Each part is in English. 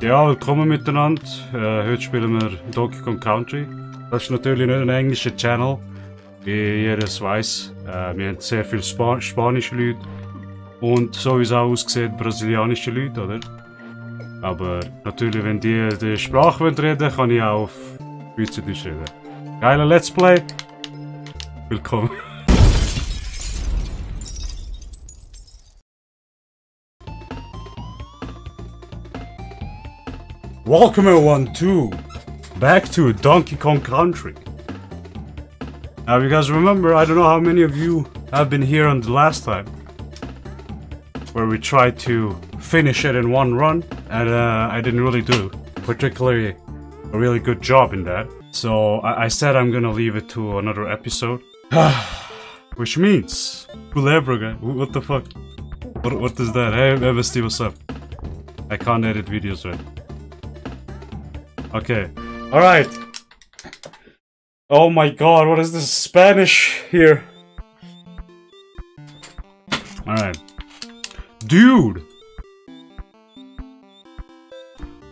Ja, willkommen miteinander. Äh, heute spielen wir Donkey Kong Country. Das ist natürlich nicht ein englischer Channel, wie jeder es weiß. Äh, wir haben sehr viele Spa spanische Leute und so wie es auch aussieht, brasilianische Leute, oder? Aber natürlich, wenn die die Sprache reden kann ich auch auf Schweizerdeutsch reden. Geiler Let's Play. Willkommen. Welcome everyone to back to Donkey Kong Country. Now, if you guys remember, I don't know how many of you have been here on the last time, where we tried to finish it in one run, and uh, I didn't really do particularly a really good job in that. So I, I said I'm gonna leave it to another episode, which means What the fuck? What what is that? Hey, MST, what's up? I can't edit videos right. Okay. Alright. Oh my god, what is this Spanish here? Alright. Dude!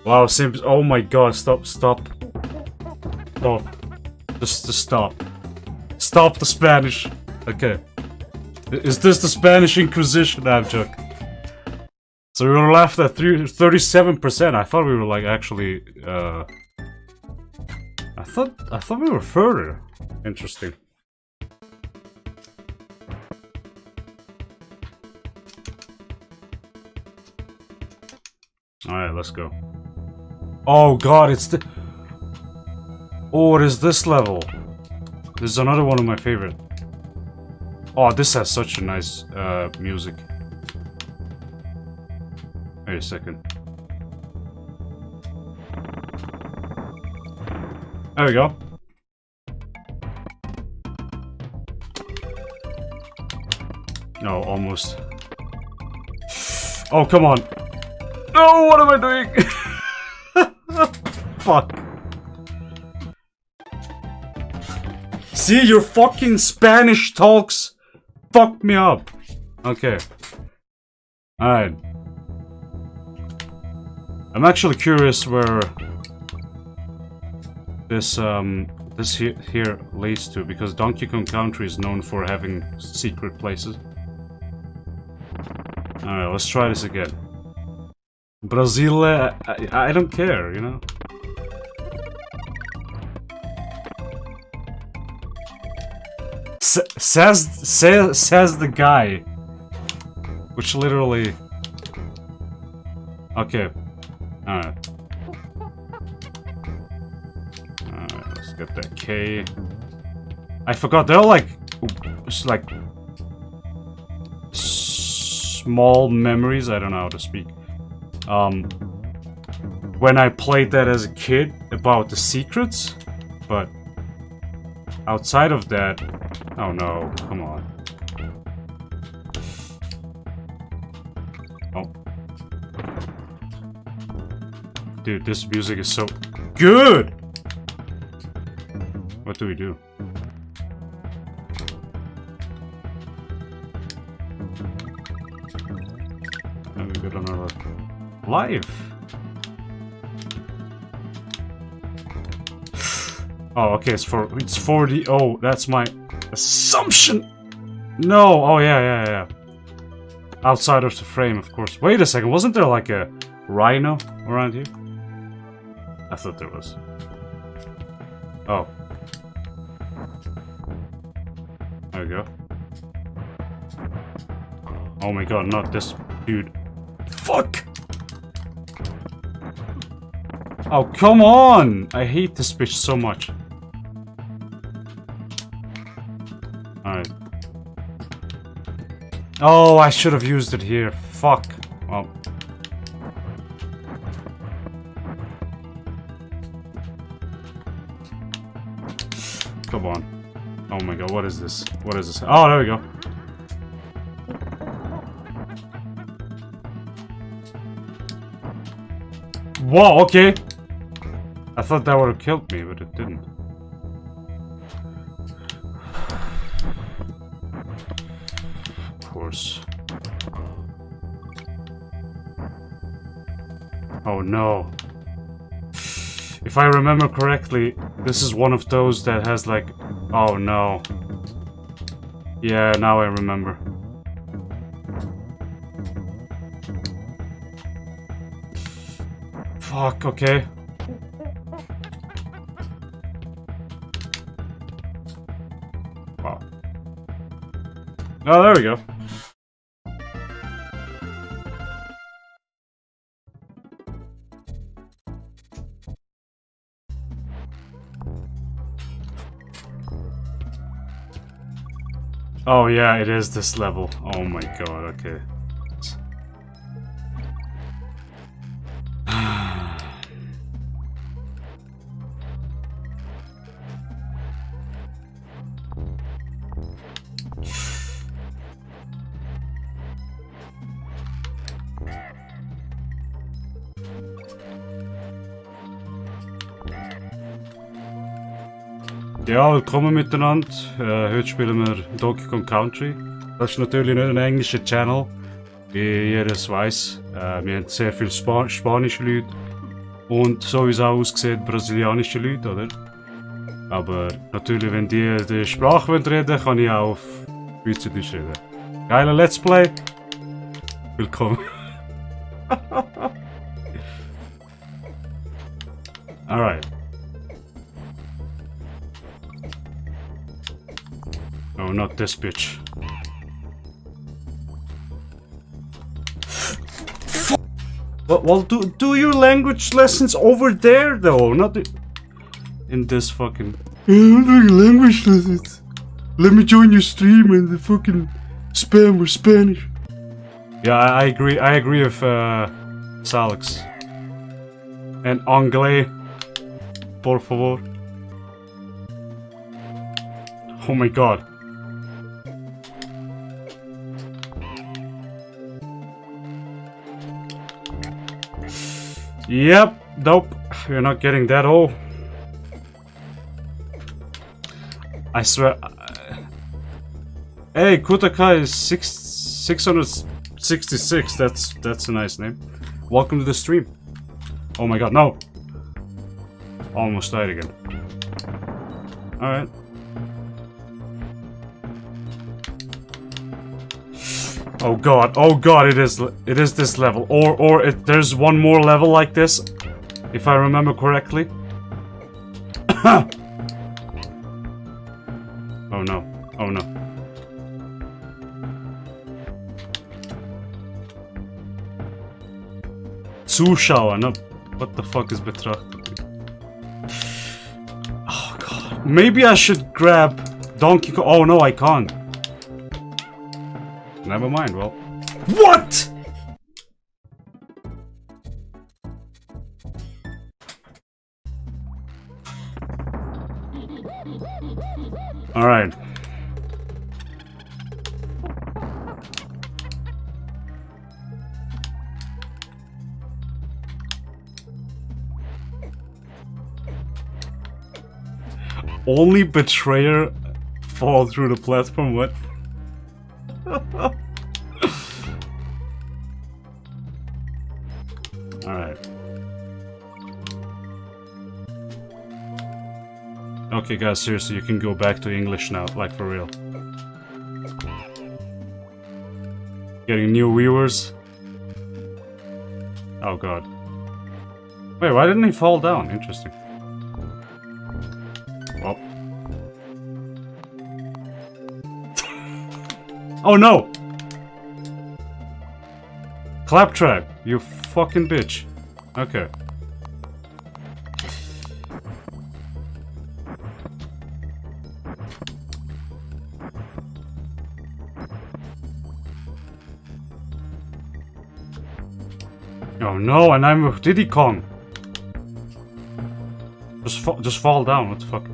Wow, Sims. Oh my god, stop, stop. Stop. Just, just stop. Stop the Spanish. Okay. Is this the Spanish Inquisition? Joking. So we were left at 37%. I thought we were like actually, uh... I thought, I thought we were further. Interesting. Alright, let's go. Oh god, it's the... Oh, what is this level? This is another one of my favorite. Oh, this has such a nice, uh, music. Wait a second. There we go. No, almost. Oh, come on. No, what am I doing? Fuck. See, your fucking Spanish talks fucked me up. Okay. Alright. I'm actually curious where this um this he here leads to because Donkey Kong Country is known for having secret places. Alright, let's try this again. Brazil, I, I, don't care, you know? S says, says, says the guy. Which literally... Okay, Alright. Let's get that K. I forgot, they're like... It's like... Small memories, I don't know how to speak. Um... When I played that as a kid, about the secrets, but... Outside of that... Oh no, come on. Dude, this music is so good! What do we do? And we got another life. Oh, okay, it's for it's 40. Oh, that's my assumption. No. Oh, yeah, yeah, yeah. Outside of the frame, of course. Wait a second. Wasn't there like a rhino around here? I thought there was. Oh. There we go. Oh my god, not this dude. Fuck! Oh, come on! I hate this bitch so much. Alright. Oh, I should have used it here. Fuck. My god, what is this? What is this? Oh, there we go. Whoa, okay. I thought that would have killed me, but it didn't. Of course. Oh no. I remember correctly, this is one of those that has like... Oh no. Yeah, now I remember. Fuck, okay. Oh, there we go. Oh yeah, it is this level. Oh my god, okay. Ja, willkommen miteinander. Äh, heute spielen wir Donkey Kong Country. Das ist natürlich nicht ein englischer Channel, wie jeder weiß. Äh, wir haben sehr viele Spa spanische Leute und so wie es auch aussieht, brasilianische Leute, oder? Aber natürlich, wenn die die Sprache reden kann ich auch auf Schweizerdeutsch reden. Geiler Let's Play! Willkommen! This bitch. Well, well, do do your language lessons over there though, not in this fucking. I'm doing language lessons. Let me join your stream and the fucking spam with Spanish. Yeah, I, I agree. I agree with uh, Salix and Anglais, por favor. Oh my god. Yep, nope, you're not getting that all. I swear. Hey, Kutaka is six six hundred sixty six. That's that's a nice name. Welcome to the stream. Oh my god, no! Almost died again. All Oh god, oh god, it is it is this level. Or or it, there's one more level like this, if I remember correctly. oh no, oh no. Zuschauer, no, what the fuck is betrachtet? Oh god. Maybe I should grab Donkey Kong. Oh no, I can't. Never mind, well. What?! Alright. Only betrayer fall through the platform, what? Okay guys, seriously, you can go back to English now, like for real. Getting new viewers. Oh god. Wait, why didn't he fall down? Interesting. Well. Oh. oh no! Klaptrap, you fucking bitch. Okay. No, and I'm with Diddy Kong. Just, fa just fall down, what the fuck?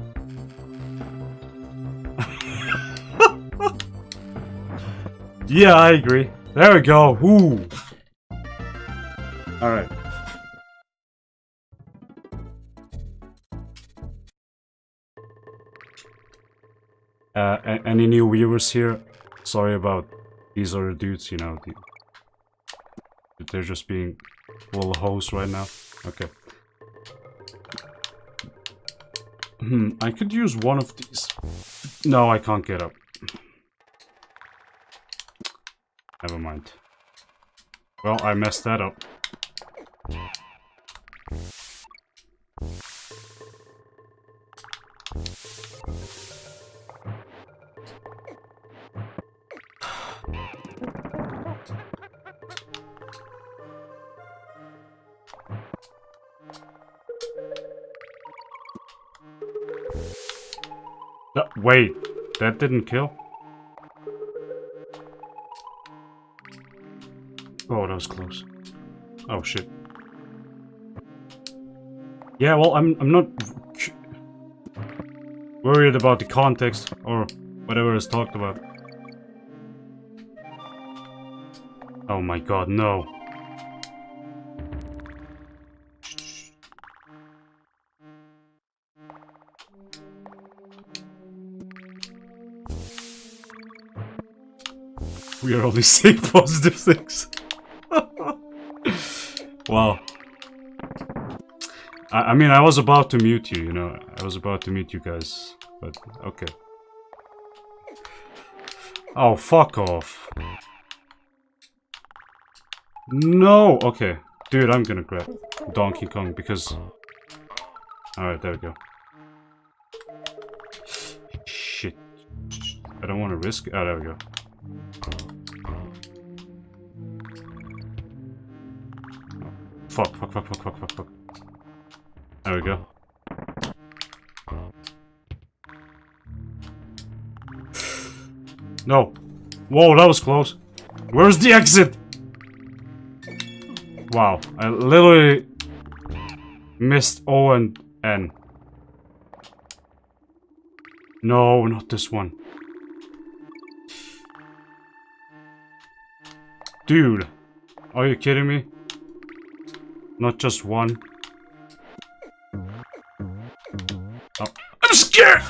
yeah, I agree. There we go. Ooh. Alright. Uh, any new viewers here? Sorry about these other dudes, you know. they're just being Little hose right now. Okay. Hmm, I could use one of these. No, I can't get up. Never mind. Well, I messed that up. That didn't kill? Oh, that was close. Oh shit. Yeah, well, I'm I'm not worried about the context or whatever is talked about. Oh my god, no. We are only saying positive things. wow. I, I mean, I was about to mute you, you know. I was about to mute you guys. But, okay. Oh, fuck off. No! Okay. Dude, I'm gonna grab Donkey Kong because... Alright, there we go. Shit. I don't want to risk... Oh, there we go. Fuck, fuck, fuck, fuck, fuck, fuck, fuck. There we go. No. Whoa, that was close. Where's the exit? Wow, I literally missed O and N. No, not this one. Dude, are you kidding me? Not just one. Oh, I'm scared!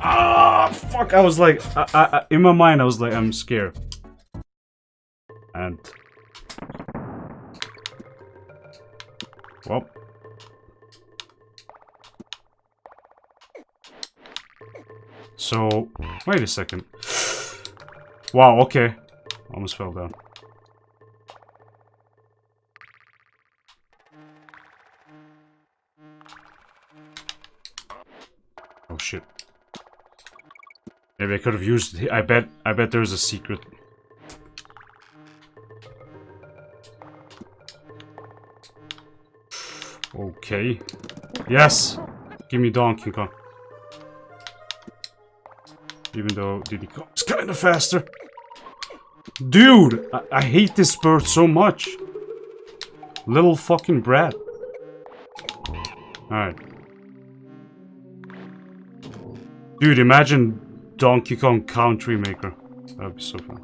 Ah, fuck! I was like, I, I, in my mind, I was like, I'm scared. And well, so wait a second. Wow. Okay, almost fell down. Maybe I could have used I bet I bet there's a secret. Okay. Yes! Give me Donkey Kong. Even though Diddy Kong's kinda faster. Dude! I, I hate this bird so much. Little fucking brat. Alright. Dude, imagine Donkey Kong Country Maker. That'd be so fun.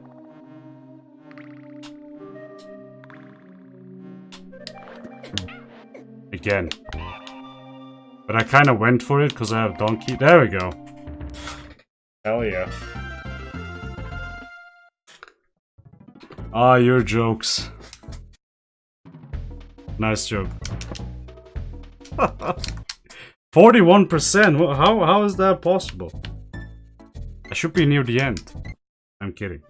Again. But I kind of went for it because I have Donkey. There we go. Hell yeah. Ah, your jokes. Nice joke. 41%? How, how is that possible? Should be near the end. I'm kidding.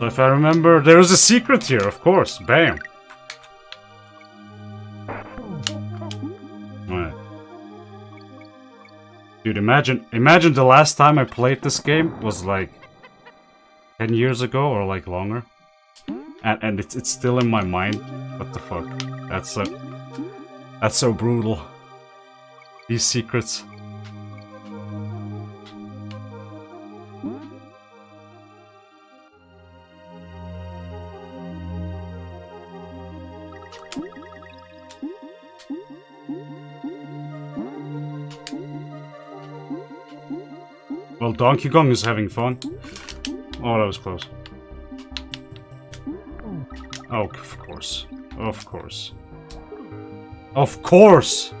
If I remember, there is a secret here, of course. Bam. Dude, imagine, imagine the last time I played this game was like 10 years ago or like longer. And, and it's, it's still in my mind. What the fuck? That's so, that's so brutal. These secrets. Donkey Kong is having fun. Oh, that was close. Oh, of course. Of course. Of course!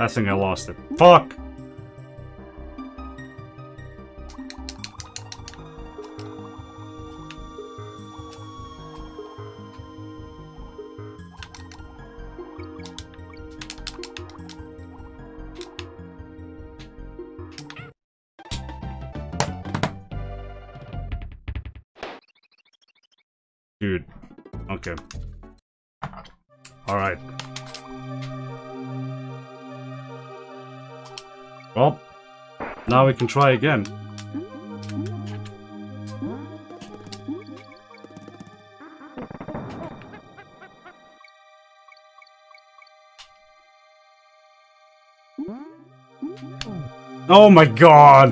I think I lost it. Fuck! Now we can try again. Oh my god!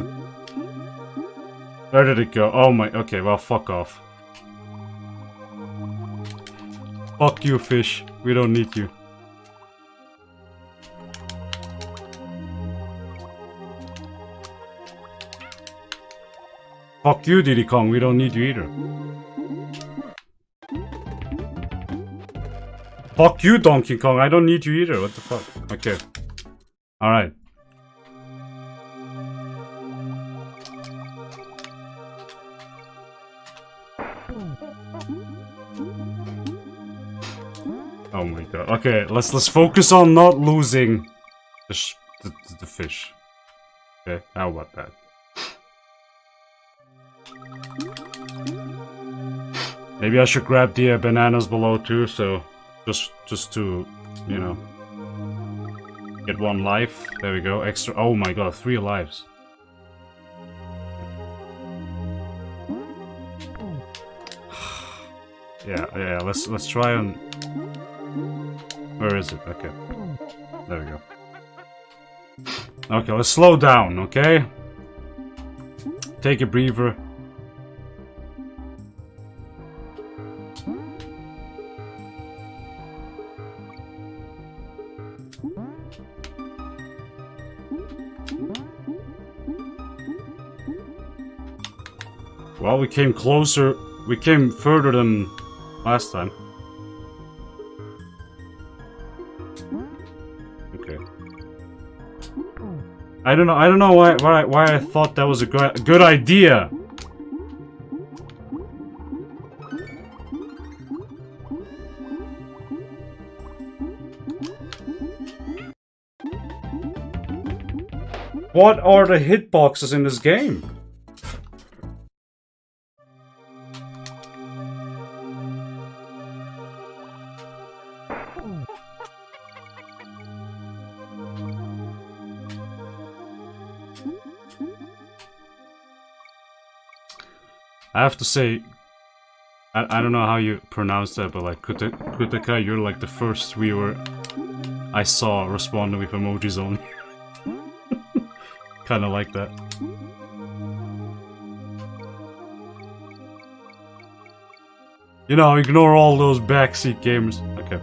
Where did it go? Oh my, okay, well fuck off. Fuck you, fish. We don't need you. Fuck you, Diddy Kong. We don't need you either. Fuck you, Donkey Kong. I don't need you either. What the fuck? Okay. Alright. Oh my god. Okay, let's let's focus on not losing the the, the fish. Okay, how about that? Maybe I should grab the uh, bananas below too, so just just to, you know, get one life. There we go. Extra. Oh my god, three lives. yeah, yeah. Let's let's try and. Where is it? Okay. There we go. Okay, let's slow down. Okay. Take a breather. Well, we came closer. We came further than last time. Okay. I don't know. I don't know why why why I thought that was a good good idea. What are the hitboxes in this game? I have to say, I, I don't know how you pronounce that, but like Kute, Kuteka, you're like the first viewer I saw responding with emojis only. Kinda like that. You know, ignore all those backseat gamers. Okay.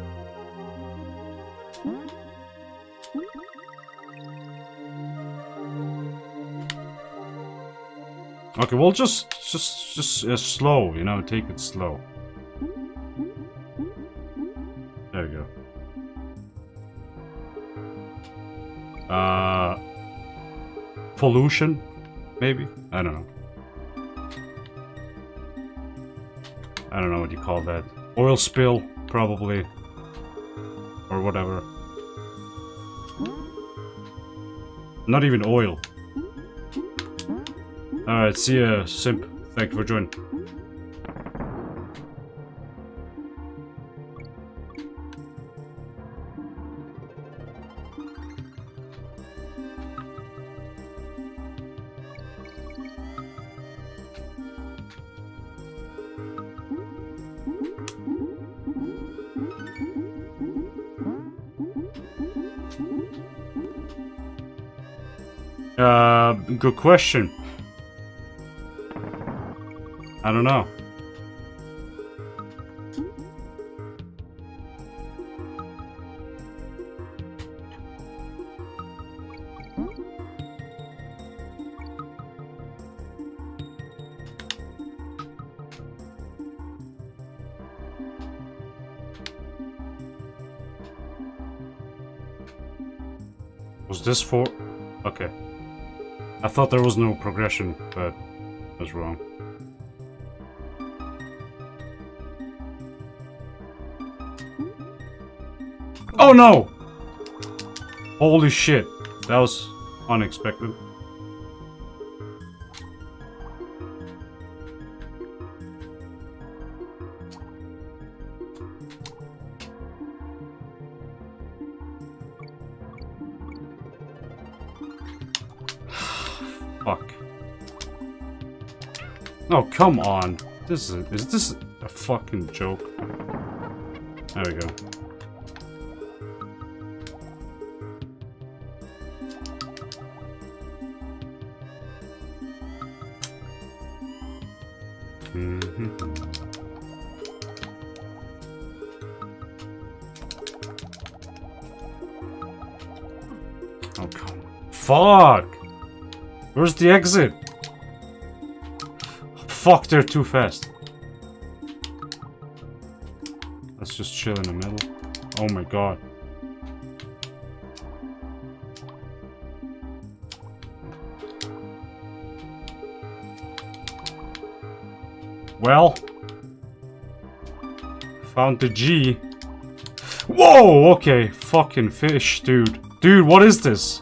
Okay, well, just, just, just uh, slow, you know, take it slow. There we go. Uh, pollution, maybe? I don't know. I don't know what you call that. Oil spill, probably. Or whatever. Not even oil. Alright, see ya, Simp. Thank you for joining. Uh, good question. I don't know. Was this for... Okay. I thought there was no progression, but I was wrong. Oh no! Holy shit. That was unexpected. Fuck. Oh, come on. This is, is this a fucking joke? There we go. Fuck! Where's the exit? Fuck, they're too fast. Let's just chill in the middle. Oh my god. Well. Found the G. Whoa, okay. Fucking fish, dude. Dude, what is this?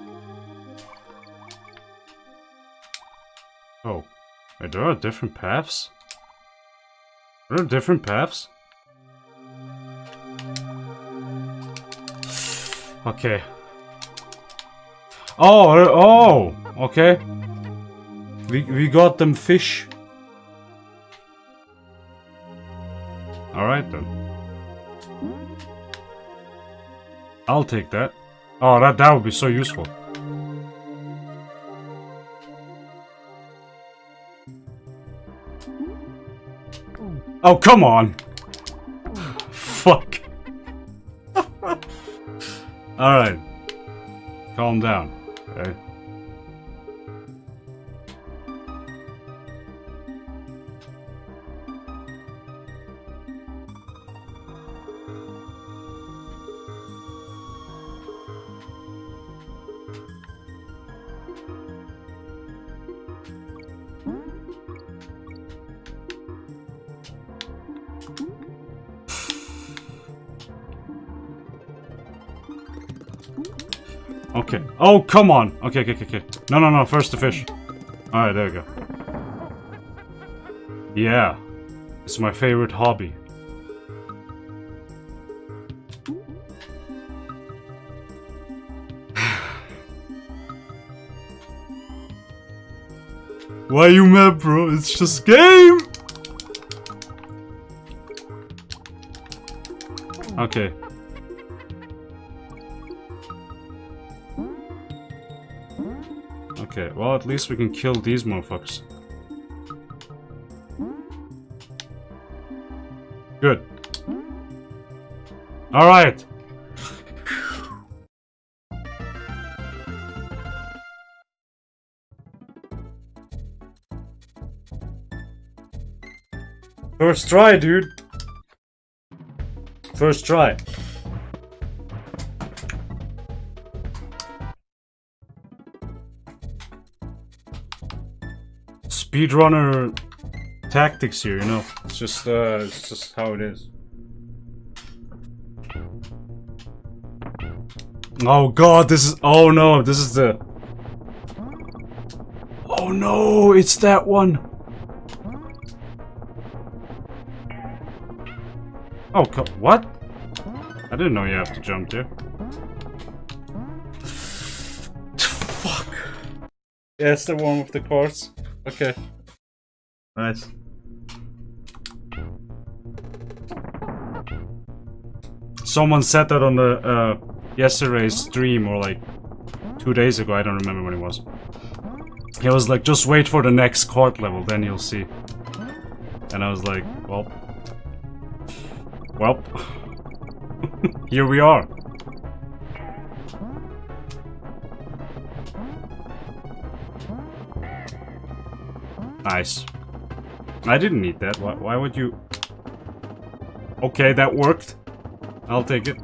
Oh. Wait, there are different paths? There are different paths? Okay. Oh, oh, okay. We, we got them fish. Alright then. I'll take that. Oh, that, that would be so useful. Oh, come on! Fuck. Alright. Calm down. Okay. Oh, come on. Okay, okay, okay, okay. No, no, no. First the fish. Alright, there we go. Yeah. It's my favorite hobby. Why you mad, bro? It's just game! Okay. Okay, well at least we can kill these motherfuckers. Good. Alright! First try, dude! First try. Speedrunner tactics here, you know. It's just uh it's just how it is. Oh god, this is oh no, this is the Oh no, it's that one. Oh, what? I didn't know you have to jump there. Fuck. It's the one with the cards. Okay. Nice. Someone said that on the uh, yesterday's stream or like two days ago. I don't remember when it was. He was like, just wait for the next court level, then you'll see. And I was like, well, well, here we are. Nice. I didn't need that. Why, why would you... Okay, that worked. I'll take it.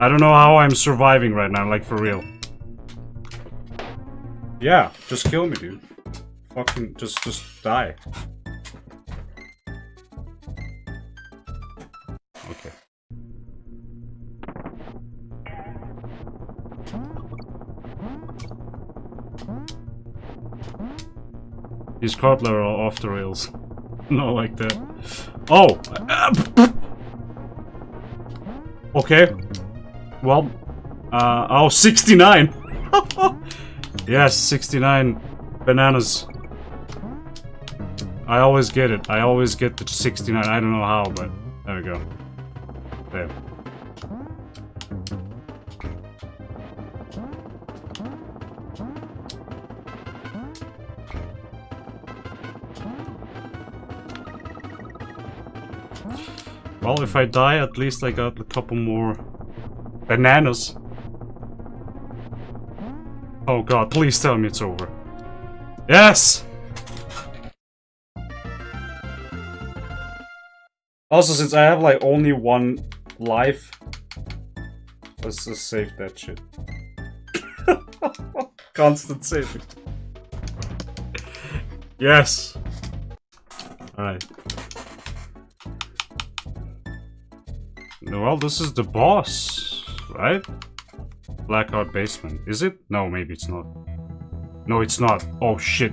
I don't know how I'm surviving right now, like for real. Yeah, just kill me, dude. Fucking, just, just die. These Cutler are off the rails. Not like that. Oh! Okay. Well, uh, oh, 69! yes, 69 bananas. I always get it. I always get the 69. I don't know how, but there we go. There. Well, if I die, at least I got a couple more bananas. Oh god, please tell me it's over. Yes! Also, since I have like only one life, let's just save that shit. Constant saving. yes! Alright. Well, this is the boss, right? Blackout basement. Is it? No, maybe it's not. No, it's not. Oh, shit.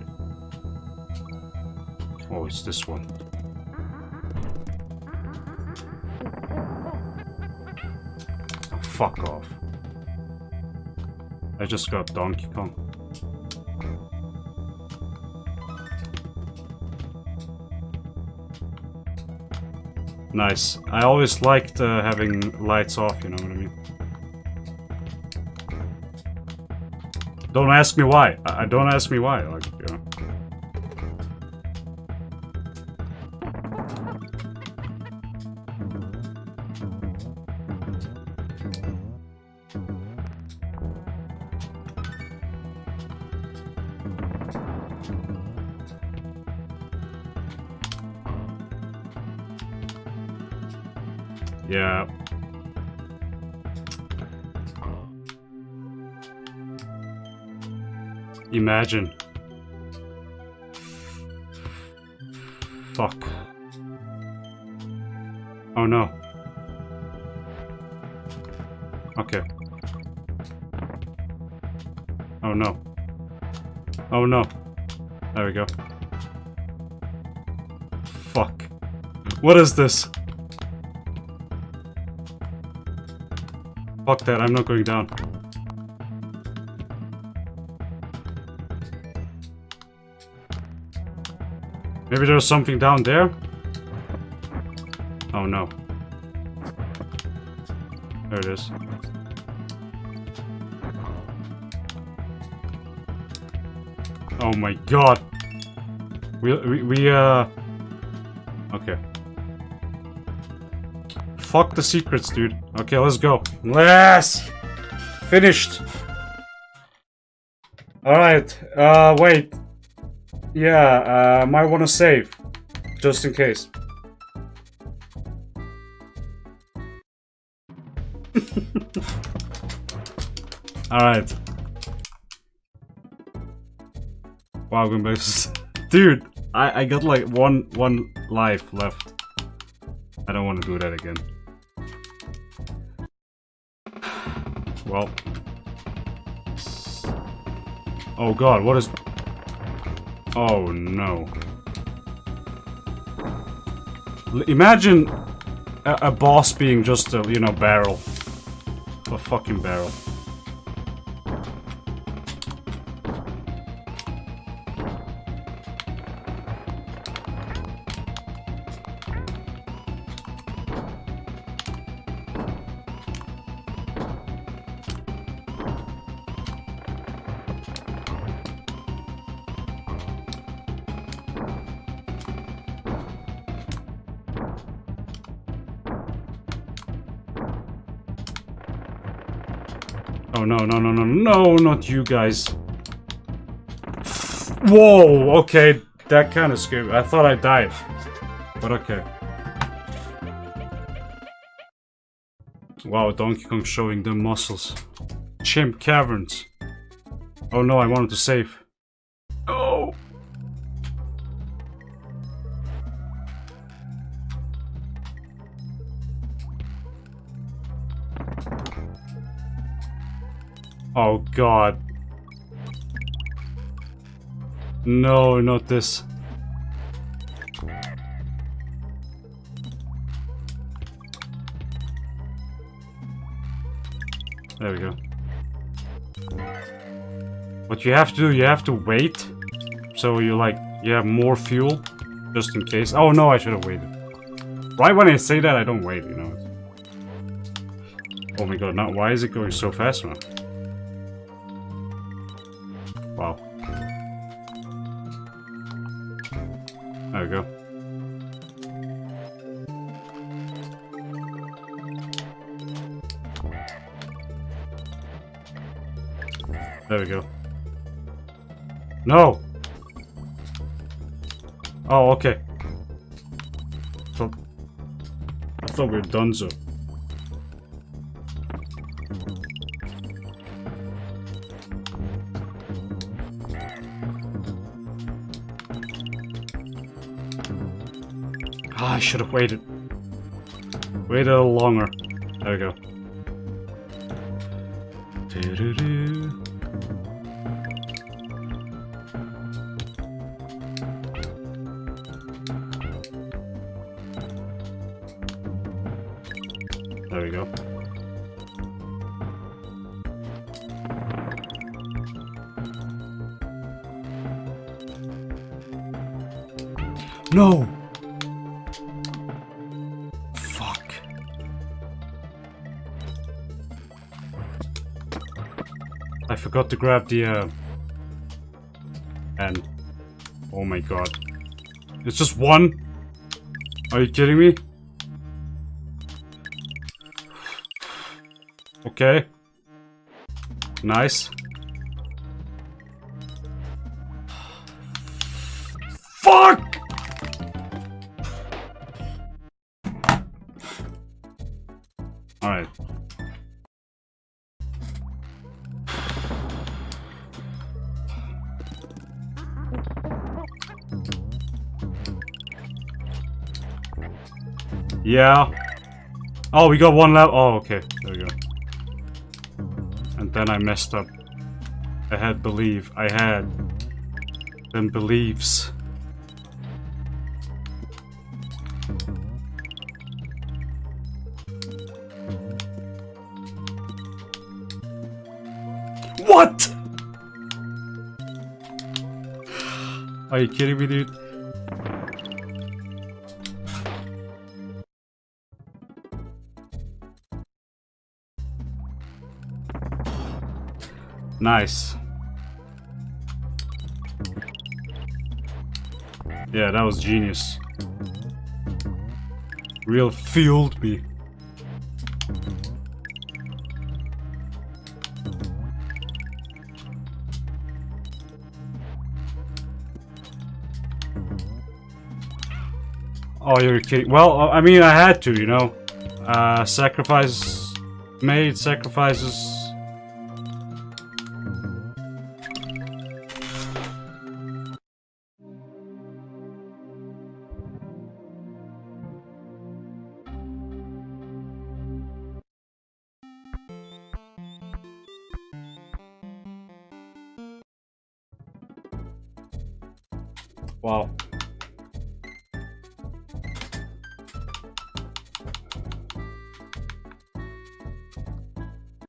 Oh, it's this one. Oh, fuck off. I just got Donkey Kong. Nice. I always liked uh, having lights off, you know what I mean? Don't ask me why. I, don't ask me why. Like, Imagine. Fuck. Oh no. Okay. Oh no. Oh no. There we go. Fuck. What is this? Fuck that, I'm not going down. Maybe there's something down there? Oh no. There it is. Oh my god. We, we, we uh... Okay. Fuck the secrets, dude. Okay, let's go. Yes! Finished! Alright, uh, wait. Yeah, uh, might want to save. Just in case. Alright. Wow, back Dude, I, I got like one one life left. I don't want to do that again. Well. Oh god, what is... Oh no. Imagine a, a, boss being just a, you know, barrel. A fucking barrel. Not you guys. Whoa, okay, that kind of scared me. I thought I died. But okay. Wow, Donkey Kong showing the muscles. Chimp Caverns. Oh no, I wanted to save. Oh god. No, not this. There we go. What you have to do, you have to wait. So you like, you have more fuel. Just in case. Oh no, I should have waited. Right when I say that, I don't wait, you know. Oh my god, now why is it going so fast now? We go. No! Oh, okay. So, I thought we were done so. Ah, I should have waited. Waited a little longer. There we go. No! Fuck. I forgot to grab the, uh... And... Oh my god. It's just one? Are you kidding me? Okay. Nice. Yeah. Oh, we got one level. Oh, okay. There we go. And then I messed up. I had believe. I had. Then believes. What? Are you kidding me, dude? Nice. Yeah, that was genius. Real fueled me. Oh, you're kidding. Well, I mean, I had to, you know. Uh, sacrifice made, sacrifices Wow.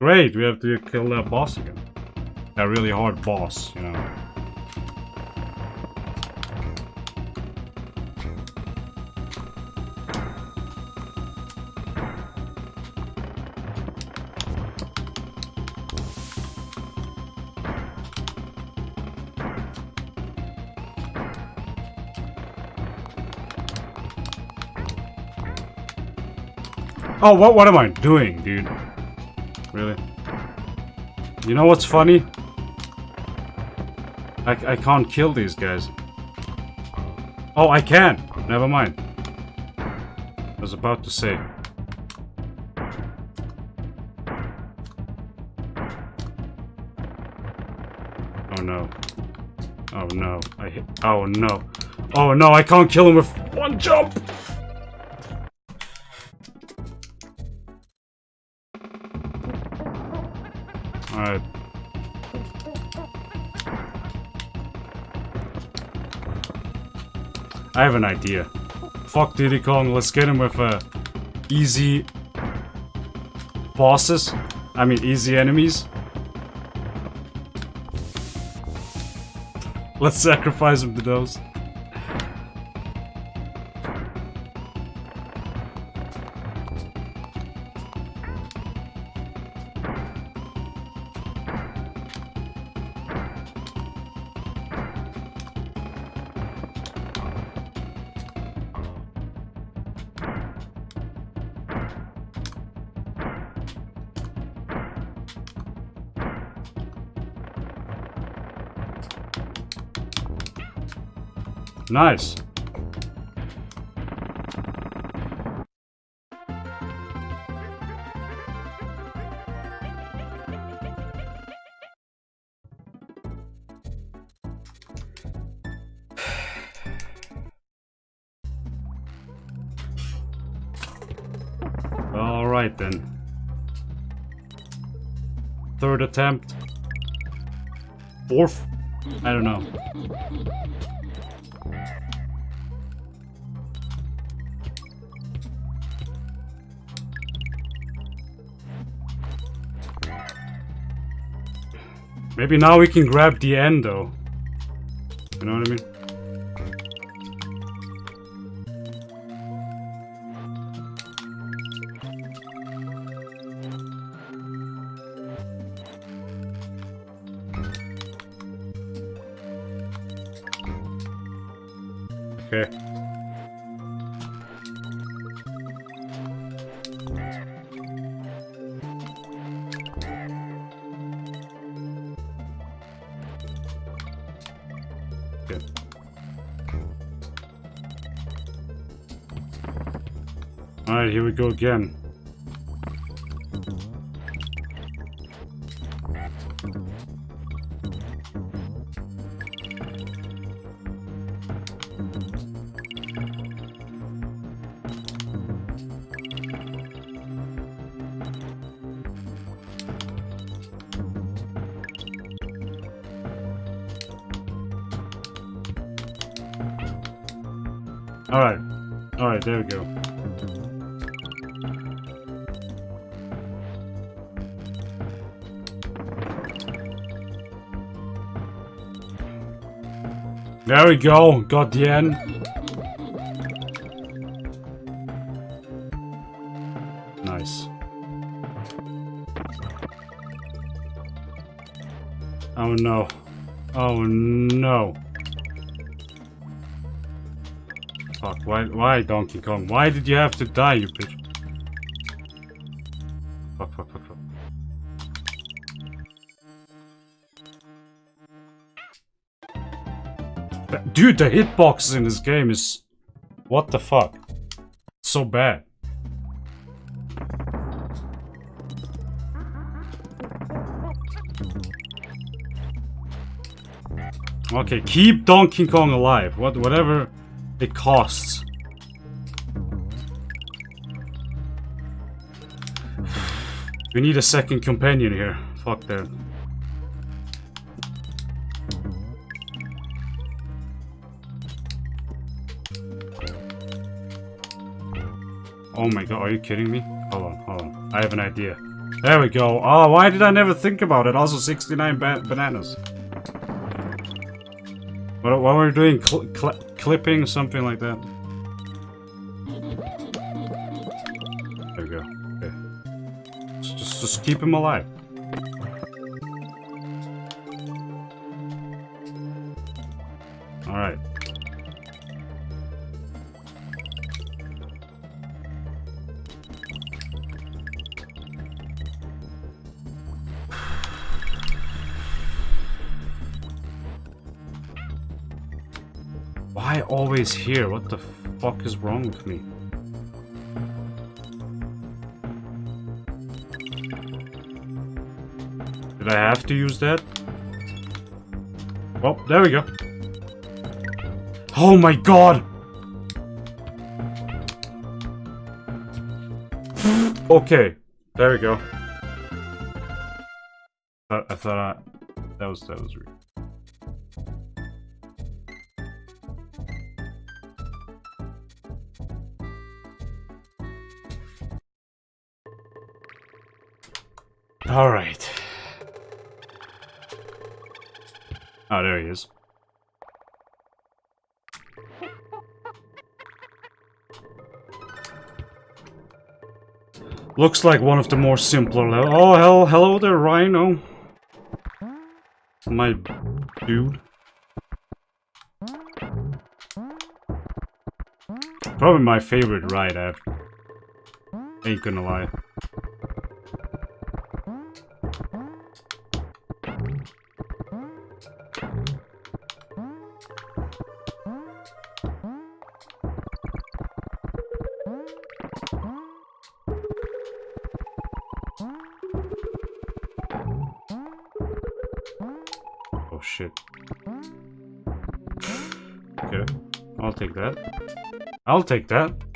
Great, we have to kill that boss again. A really hard boss, you know. Oh, what, what am I doing, dude? Really? You know what's funny? I, I can't kill these guys. Oh, I can! Never mind. I was about to say. Oh no. Oh no. I hit- Oh no. Oh no, I can't kill him with one jump! I have an idea. Fuck Diddy Kong, let's get him with uh, easy bosses. I mean, easy enemies. Let's sacrifice him to those. Nice. All right then. Third attempt. Fourth? I don't know. Maybe now we can grab the end though. You know what I mean? Again. There we go, got the end. Nice. Oh no. Oh no. Fuck, why, why Donkey Kong? Why did you have to die, you bitch? Dude, the hitbox in this game is... What the fuck? So bad. Okay, keep Donkey Kong alive. What, whatever it costs. We need a second companion here. Fuck that. Oh my god, are you kidding me? Hold on, hold on. I have an idea. There we go. Oh, why did I never think about it? Also 69 ba bananas. What, what were we doing? Cl cl clipping? Something like that? There we go. Okay. Just, just, just keep him alive. Always here? What the fuck is wrong with me? Did I have to use that? Well, there we go. Oh my god! Okay, there we go. I, I thought I, that was that was rude. All right. Oh, there he is. Looks like one of the more simpler. Oh, hell, hello there, Rhino. My dude. Probably my favorite ride ever. Ain't gonna lie. Shit. Okay, I'll take that. I'll take that.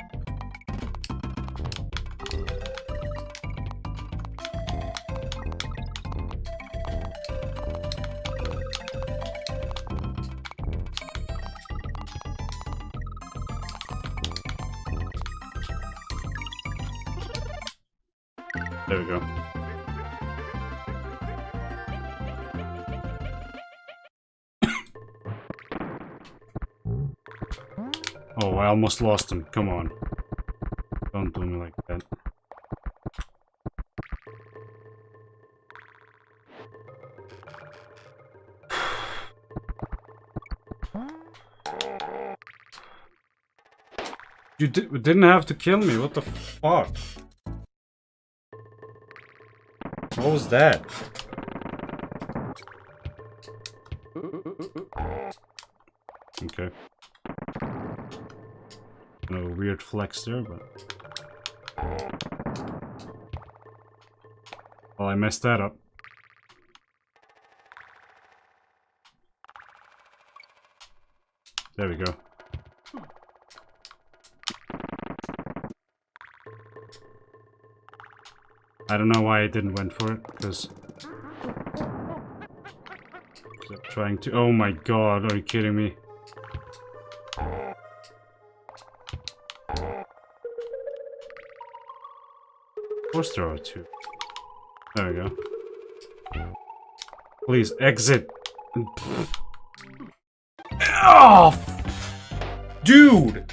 Almost lost him. Come on. Don't do me like that. You di didn't have to kill me. What the fuck? What was that? Flex there, but... Well, I messed that up. There we go. I don't know why I didn't went for it, because... I'm trying to... Oh my god, are you kidding me? There are two. There we go. Please, exit! Oh! Dude!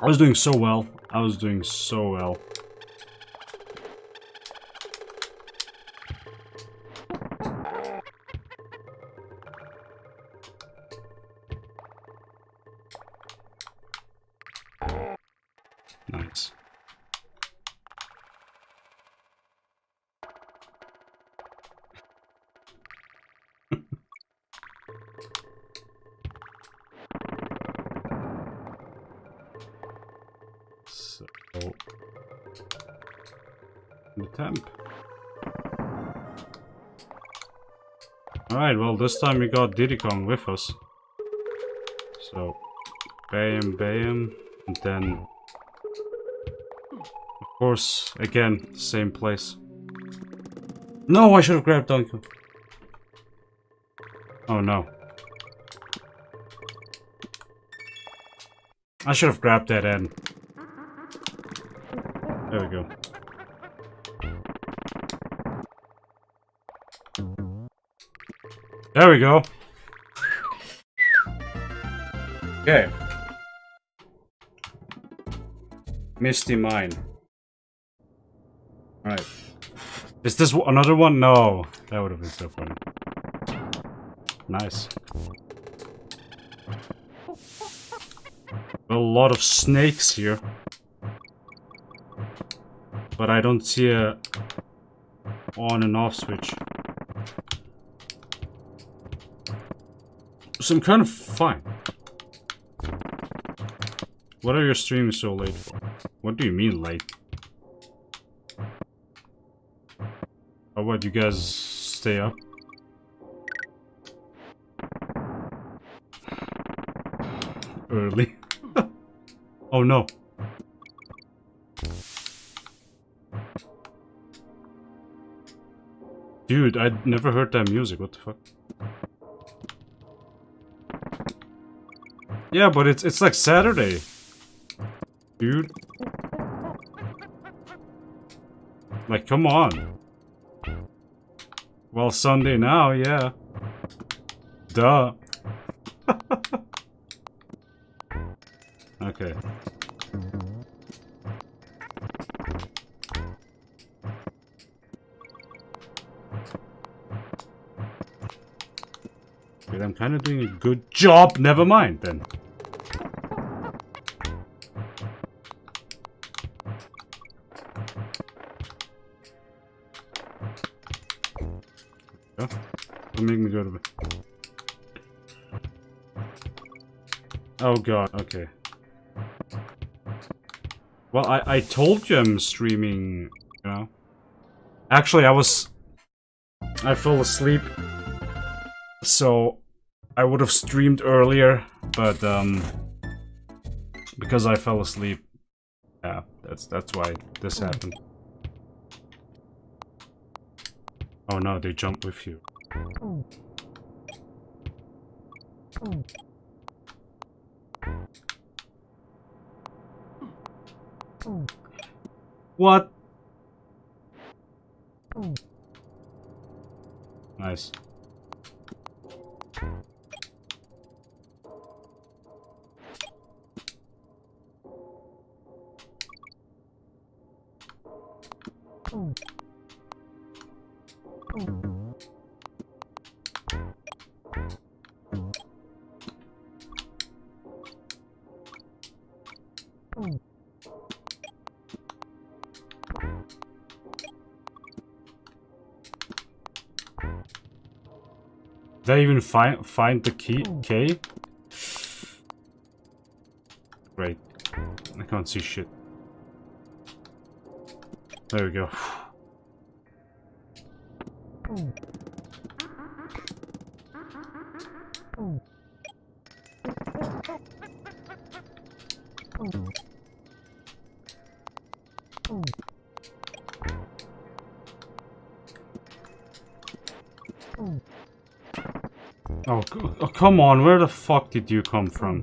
I was doing so well. I was doing so well. The temp. Alright, well this time we got Diddy Kong with us. So, bam, bam, and then of course, again, same place. No, I should have grabbed Donkey. Oh no. I should have grabbed that end. There we go. There we go. Okay. Misty Mine. Alright. Is this another one? No. That would have been so funny. Nice. A lot of snakes here. But I don't see a on and off switch. So I'm kind of fine. What are your streams so late for? What do you mean late? Or what, you guys stay up? Early. oh no. Dude, I'd never heard that music, what the fuck? Yeah, but it's it's like Saturday. Dude. Like, come on. Well, Sunday now, yeah. Duh. okay. I'm kind of doing a good job. Never mind, then. Me go to bed. Oh god, okay. Well, I, I told you I'm streaming, you know? Actually, I was... I fell asleep. So, I would have streamed earlier, but, um... Because I fell asleep. Yeah, that's, that's why this happened. Oh no, they jump with you. What? Nice. Did I even find find the key K? Great. I can't see shit. There we go. Come on, where the fuck did you come from?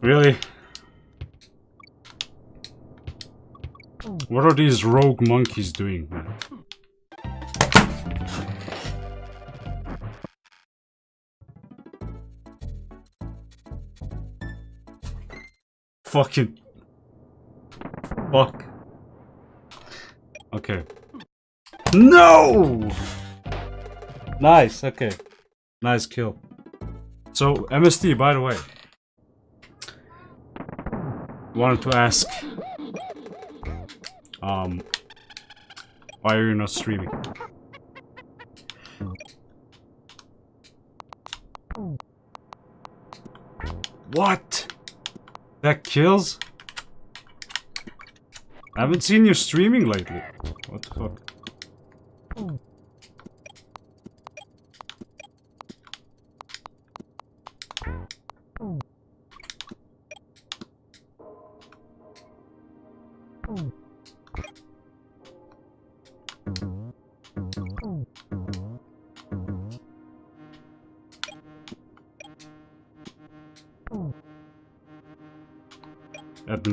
Really? What are these rogue monkeys doing? Fucking... Fuck. Okay. No! Nice, okay. Nice kill. So, MST, by the way. Wanted to ask... Um... Why are you not streaming? What? That kills? I haven't seen you streaming lately.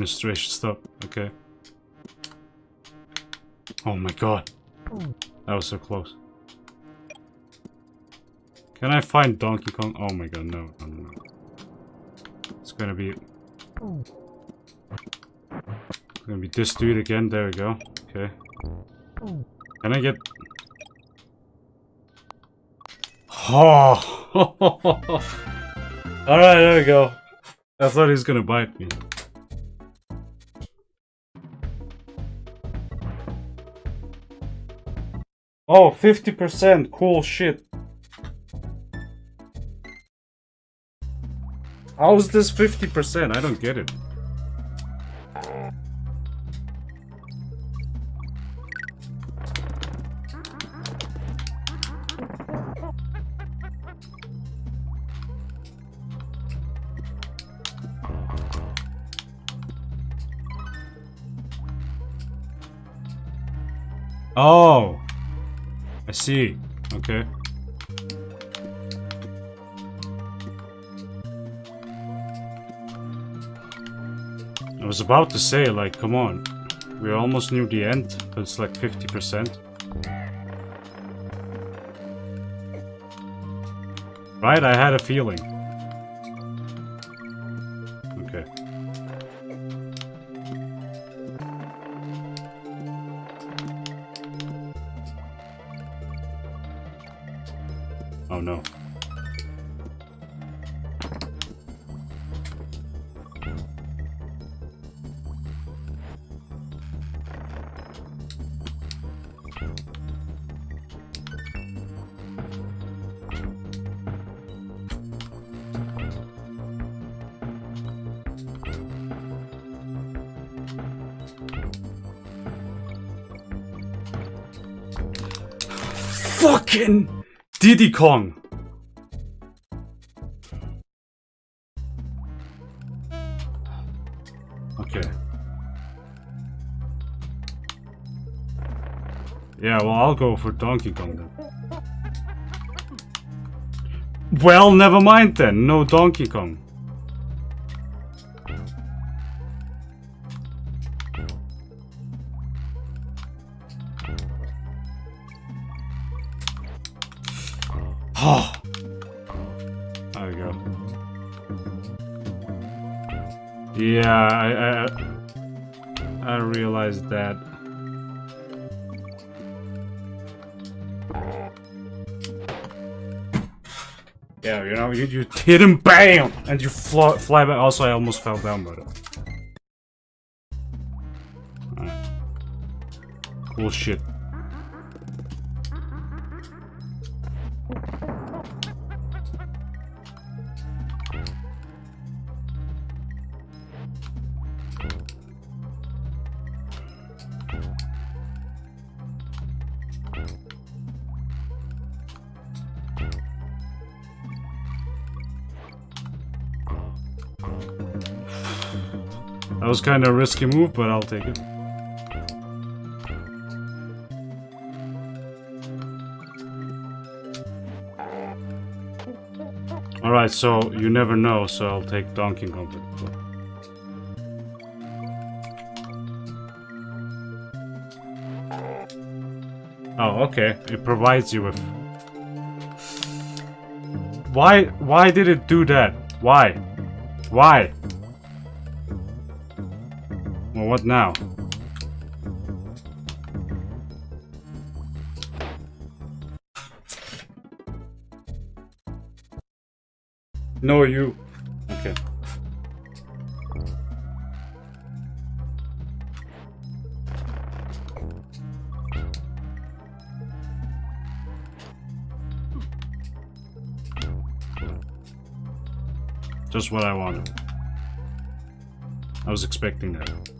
Administration stop. Okay. Oh my god. That was so close. Can I find Donkey Kong? Oh my god, no, no, no. It's gonna be... It's gonna be this dude again. There we go. Okay. Can I get... Oh! Alright, there we go. I thought he was gonna bite me. Oh, 50%! Cool shit. How is this 50%? I don't get it. Oh! I see. Okay. I was about to say, like, come on. We're almost near the end, but it's like 50%. Right? I had a feeling. Kong. Okay. Yeah, well, I'll go for Donkey Kong then. Well, never mind then. No Donkey Kong. Hit him, BAM! And you fly, fly back. Also, I almost fell down, but... Uh, alright. Cool shit. Kind of a risky move, but I'll take it. Alright, so you never know, so I'll take Donkey Kong. Oh, okay. It provides you with... Why, why did it do that? Why? Why? What now? No, you. Okay. Just what I wanted. I was expecting that.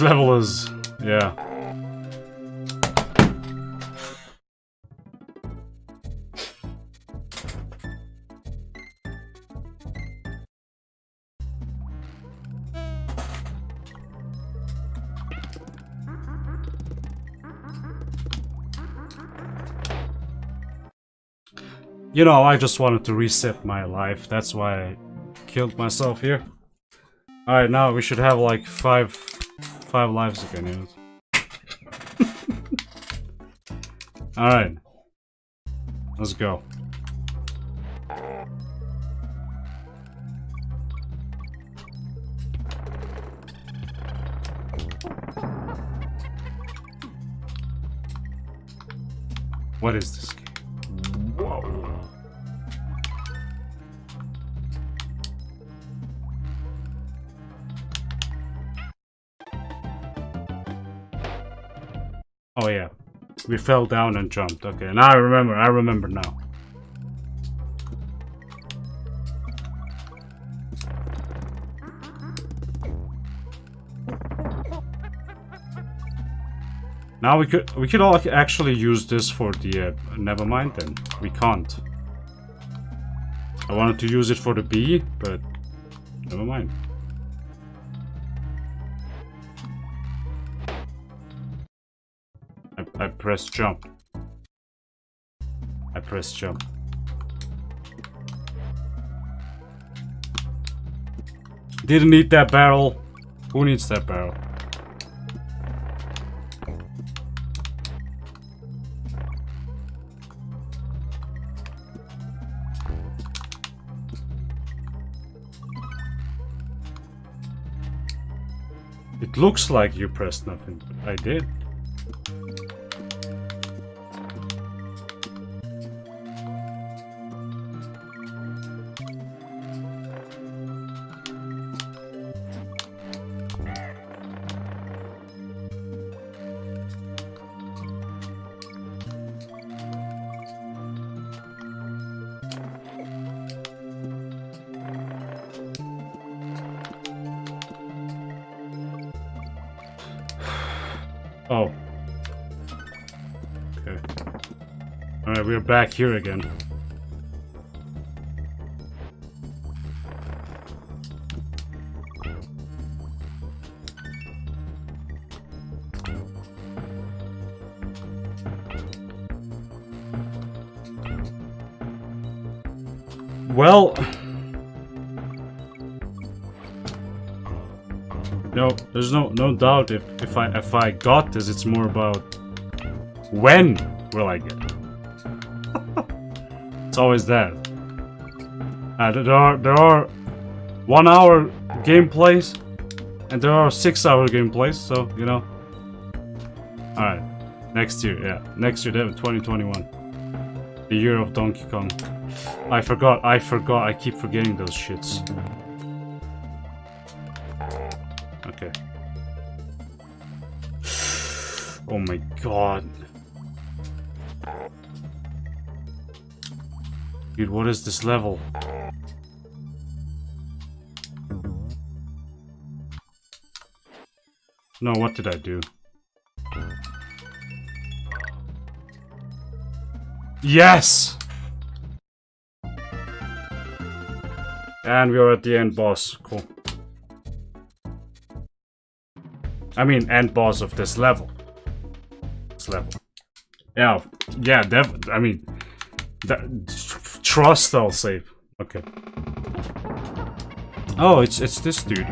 Level is... yeah. You know, I just wanted to reset my life. That's why I killed myself here. Alright, now we should have like five five lives again. Alright. Let's go. What is this We fell down and jumped. Okay, now I remember. I remember now. Now we could we could all actually use this for the uh, never mind then we can't. I wanted to use it for the bee, but never mind. I, press jump. I press jump. Didn't need that barrel. Who needs that barrel? It looks like you pressed nothing, I did. Back here again. Well... No, there's no no doubt if if I if I got this, it's more about when will I get it. It's always that. Uh, there are there are one hour gameplays and there are six hour gameplays, so you know. All right, next year, yeah, next year, 2021, the year of Donkey Kong. I forgot, I forgot, I keep forgetting those shits. Okay. Oh my god. Dude, what is this level? No, what did I do? Yes! And we are at the end boss. Cool. I mean, end boss of this level. This level. Yeah, yeah, def I mean, trust I'll save. Okay. Oh, it's it's this dude.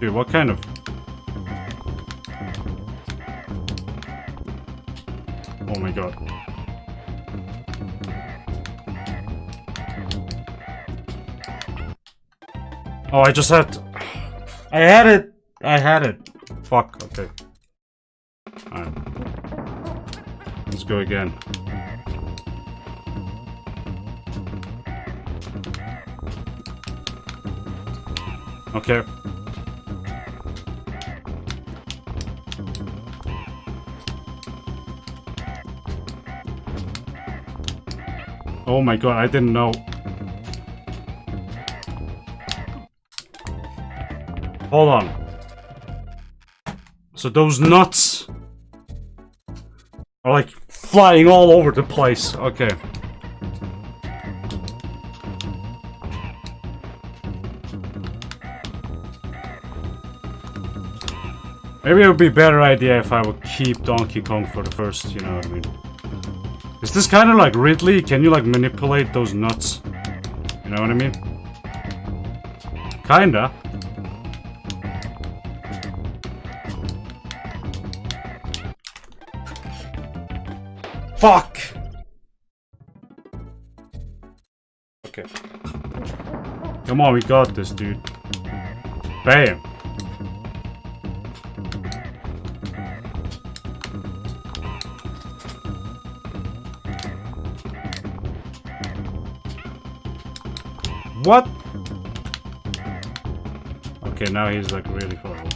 Dude, what kind of... Oh my god. Oh, I just had... I had it! I had it. Fuck, okay. Alright. Let's go again. Okay. Oh my god, I didn't know. Hold on. So those nuts are like flying all over the place. Okay. Maybe it would be a better idea if I would keep Donkey Kong for the first, you know what I mean. Is this kind of like Ridley? Can you like manipulate those nuts? You know what I mean? Kinda. Fuck! Okay. Come on, we got this, dude. Bam! What? Okay, now he's like really far away.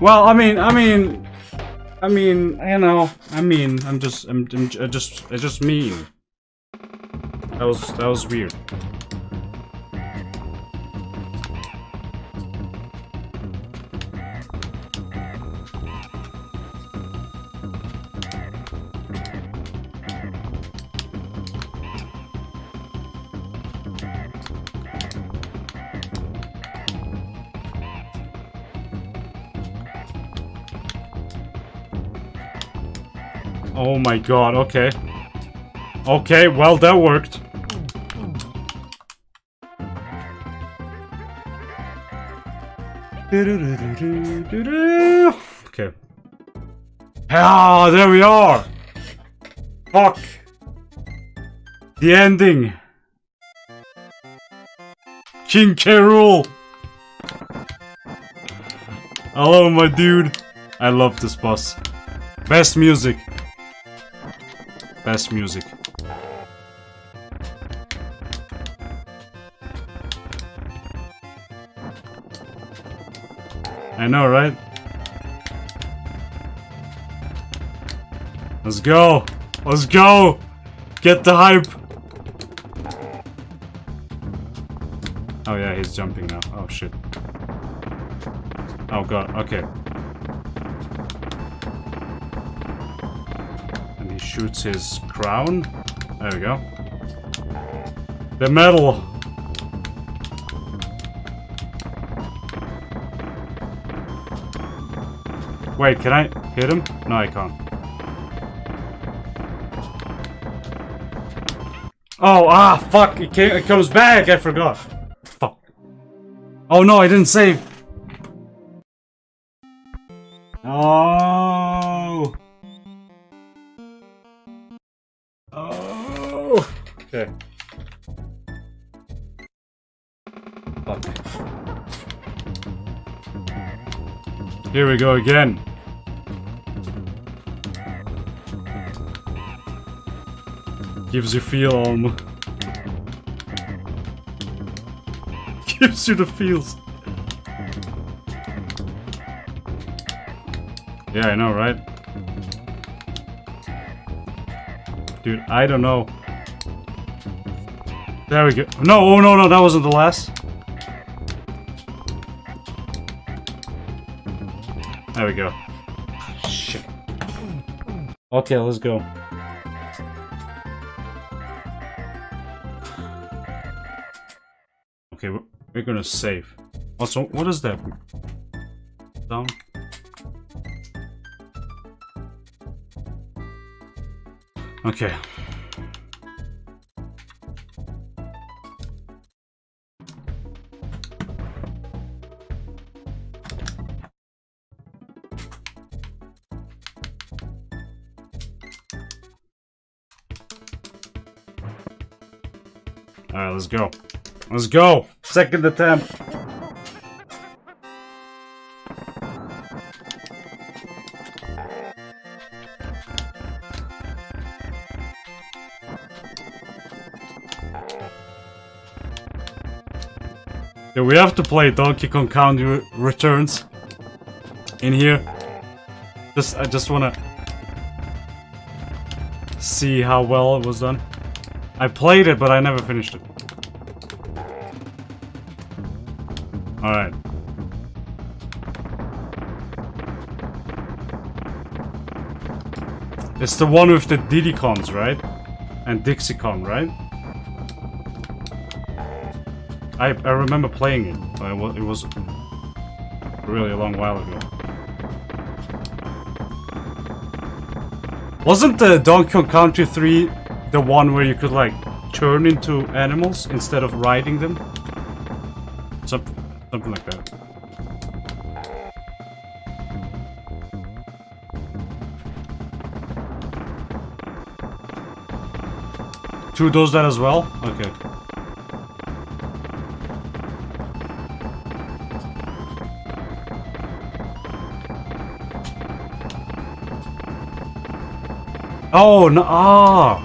Well, I mean, I mean, I mean, you know, I mean, I'm just, I'm, I'm just, I just mean. That was, that was weird. My god, okay. Okay, well that worked. Okay. Ah, there we are! Fuck! The ending! King K. Rool! Hello, my dude. I love this boss. Best music. Best music. I know, right? Let's go! Let's go! Get the hype! Oh yeah, he's jumping now. Oh shit. Oh god, okay. Shoots his crown. There we go. The medal! Wait, can I hit him? No, I can't. Oh, ah, fuck! It, came, it comes back! I forgot. Fuck. Oh no, I didn't save. Go again. Gives you feel um Gives you the feels. Yeah, I know, right? Dude, I don't know. There we go. No, oh no, no, that wasn't the last. We go. Shit. Okay, let's go. Okay, we're, we're gonna save. Also, what is that? Down. Okay. Go. Let's go! Second attempt! Yeah, we have to play Donkey Kong Country Returns in here. Just, I just wanna see how well it was done. I played it, but I never finished it. It's the one with the Diddy Kongs, right? And Dixie Kong, right? I, I remember playing it, but it was, really a long while ago. Wasn't the Donkey Kong Country 3 the one where you could like turn into animals instead of riding them? Some, something like that. Two does that as well? Okay. Oh, no, ah!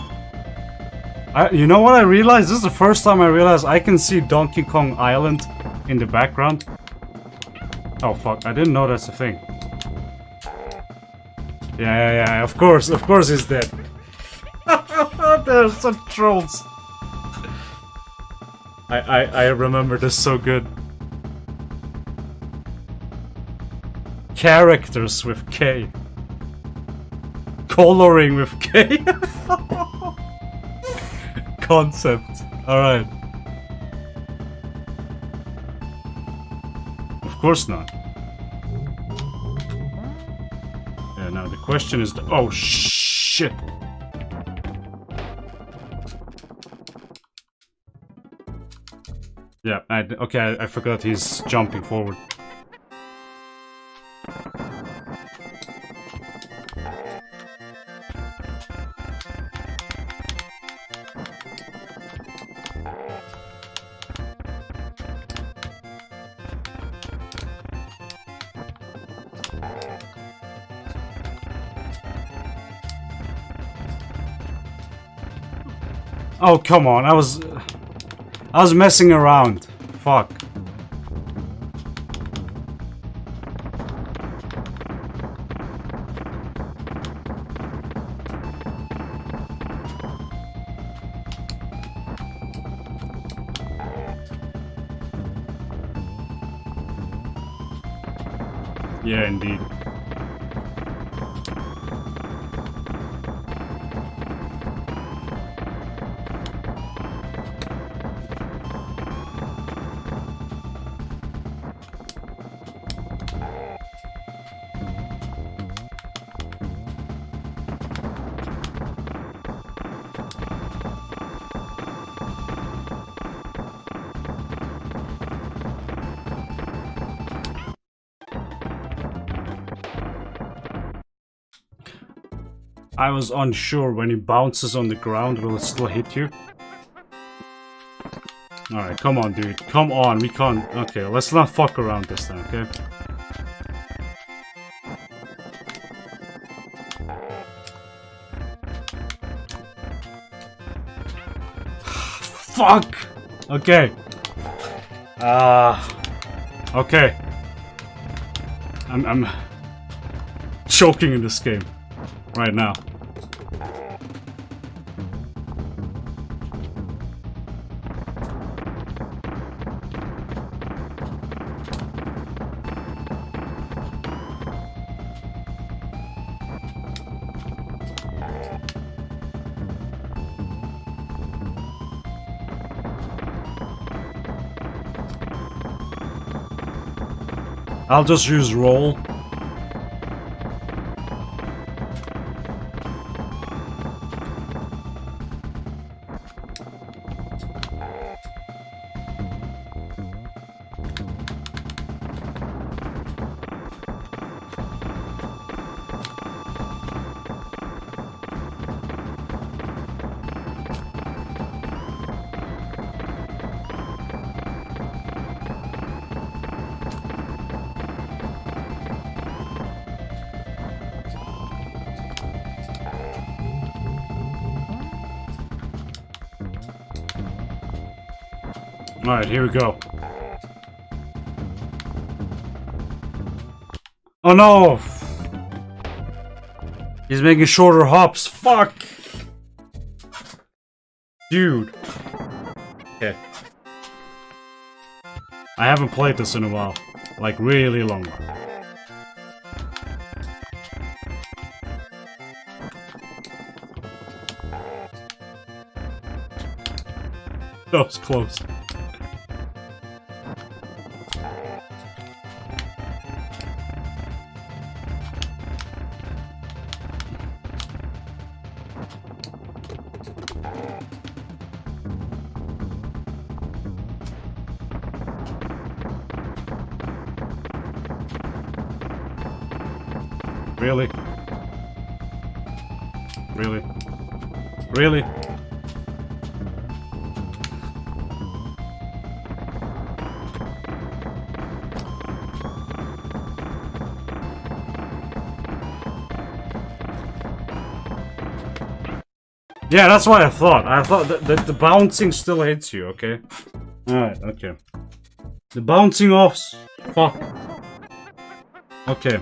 I, you know what I realized? This is the first time I realized I can see Donkey Kong Island in the background. Oh fuck, I didn't know that's a thing. Yeah, yeah, yeah, of course, of course he's dead. There's some trolls. I, I, I remember this so good. Characters with K. Coloring with K. Concept. Alright. Of course not. Yeah, now the question is the- Oh, shit! Yeah, I, okay, I, I forgot he's jumping forward. Oh, come on, I was... I was messing around. Fuck. I was unsure when he bounces on the ground, will it still hit you? Alright, come on, dude. Come on, we can't... Okay, let's not fuck around this time, okay? Fuck! Okay. Ah. Uh, okay. I'm, I'm choking in this game right now. I'll just use roll. Here we go. Oh no! He's making shorter hops. Fuck! Dude. Okay. I haven't played this in a while. Like, really long. That was close. Yeah, that's what I thought. I thought that, the bouncing still hits you, okay? Alright, okay. The bouncing offs. Fuck. Okay.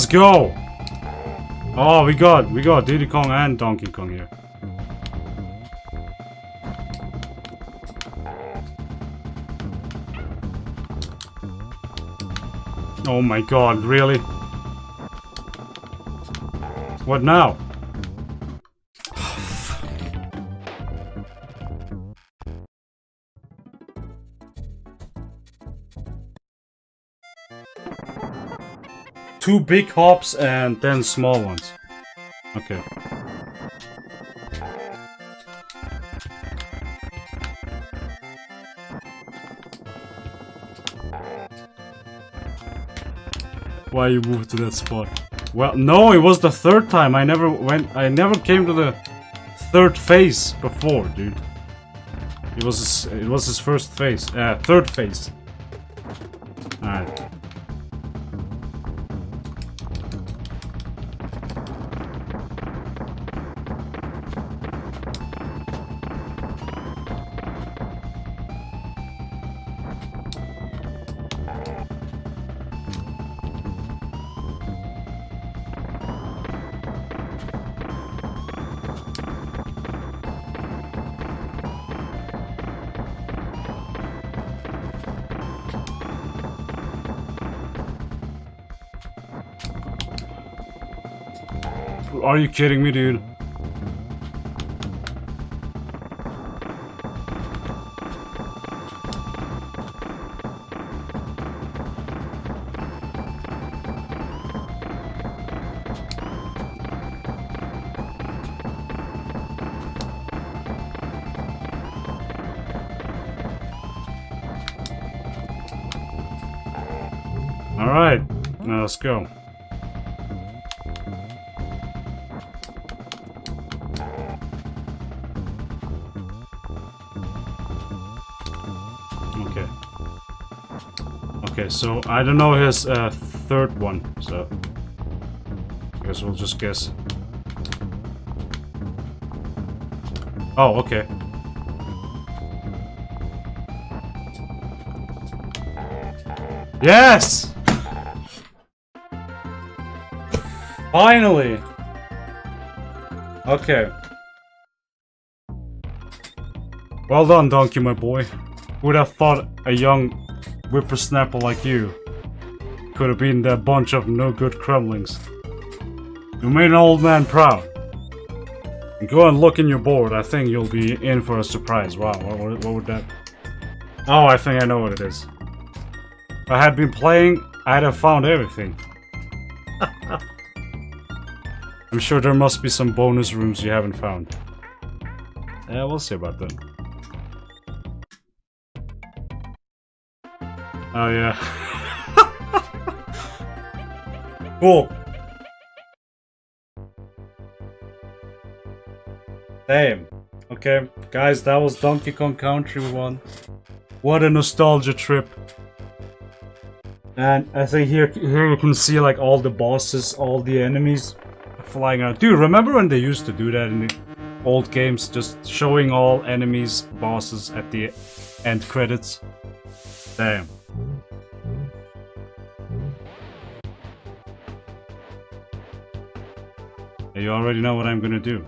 Let's go! Oh, we got, we got Diddy Kong and Donkey Kong here. Oh my god, really? What now? Two big hops and ten small ones. Okay. Why you moved to that spot? Well, no, it was the third time. I never went. I never came to the third phase before, dude. It was his, it was his first phase. Uh, third phase. Alright. Are you kidding me, dude? I don't know his uh, third one, so I guess we'll just guess. Oh, okay. Yes! Finally! Okay. Well done, Donkey, my boy. Would have thought a young whippersnapper like you could have been that bunch of no good Kremlings. You made an old man proud. Go and look in your board. I think you'll be in for a surprise. Wow, what, what, what would that... Oh, I think I know what it is. If I had been playing, I'd have found everything. I'm sure there must be some bonus rooms you haven't found. Yeah, we'll see about that. Oh yeah. cool. Damn. Okay, guys, that was Donkey Kong Country 1. What a nostalgia trip. And I think here here you can see like all the bosses, all the enemies flying out. Dude, remember when they used to do that in the old games? Just showing all enemies, bosses at the end credits? Damn. You already know what I'm gonna do.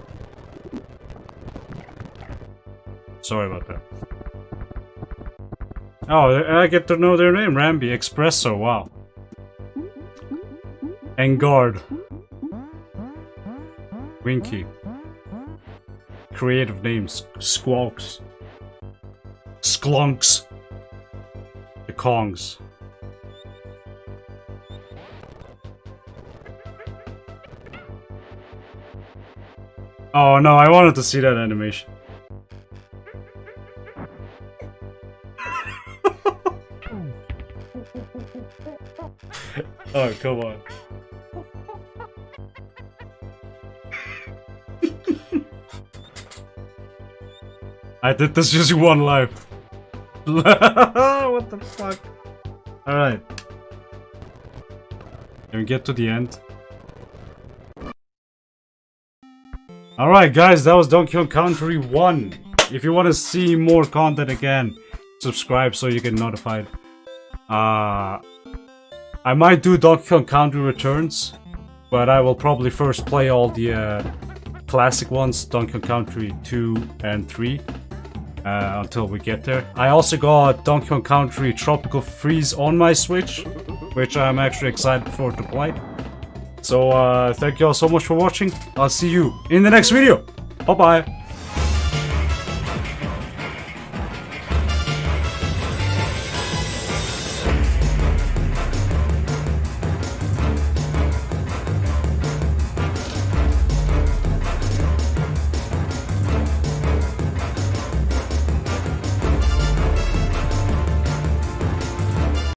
Sorry about that. Oh, I get to know their name. Rambi, Expresso, wow. Enguarde. Winky. Creative names. Squawks. Sklunks. The Kongs. Oh no, I wanted to see that animation. oh, come on. I did this just one life. what the fuck? Alright. Can we get to the end? Alright guys, that was Donkey Kong Country 1. If you want to see more content again, subscribe so you get notified. Uh, I might do Donkey Kong Country Returns, but I will probably first play all the uh, classic ones, Donkey Kong Country 2 and 3, uh, until we get there. I also got Donkey Kong Country Tropical Freeze on my Switch, which I'm actually excited for to play. So uh, thank you all so much for watching. I'll see you in the next video. Bye bye.